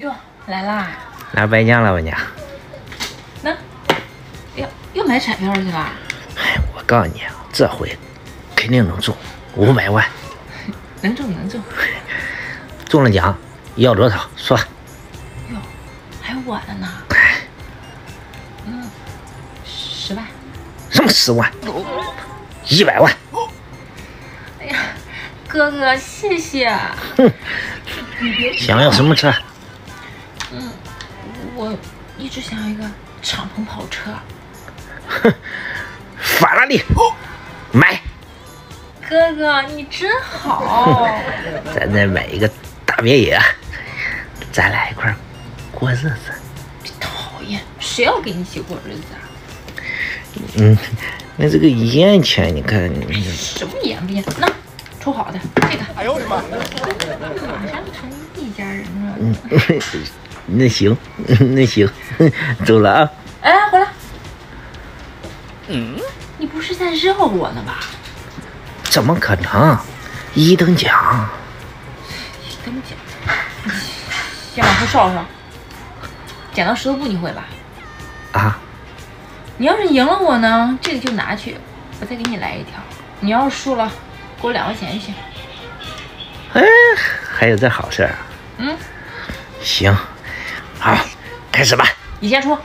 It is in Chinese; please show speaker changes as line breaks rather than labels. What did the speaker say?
哟，来啦！
来白酱了，我娘。
那，又又买彩票去了？
哎，我告诉你，这回肯定能中五百万。
能中能中。
中了奖要多少？说。
哟，还有我的呢。嗯，十万。
什么十万？一百万。
哎呀，哥哥，谢谢。
哼，想要什么车？
一直想要一个敞篷跑车。
哼，法拉利，买。
哥哥，你真好。
咱再买一个大别野，咱俩一块过日子。
讨厌，谁要跟你一起过日子啊？
嗯，那这个烟钱，你看，
什么烟不烟？那抽好的这个。哎呦我的妈！马上成一家人了。嗯。
那行，那行，走了啊！
哎，回来。嗯，你不是在绕我呢吧？
怎么可能？一等奖。
一等奖。先往后稍稍。剪刀石头布你会吧？
啊。
你要是赢了我呢，这个就拿去，我再给你来一条。你要是输了，给我两块钱就行。
哎，还有这好事啊？
嗯。
行。好，开始吧。
你先出。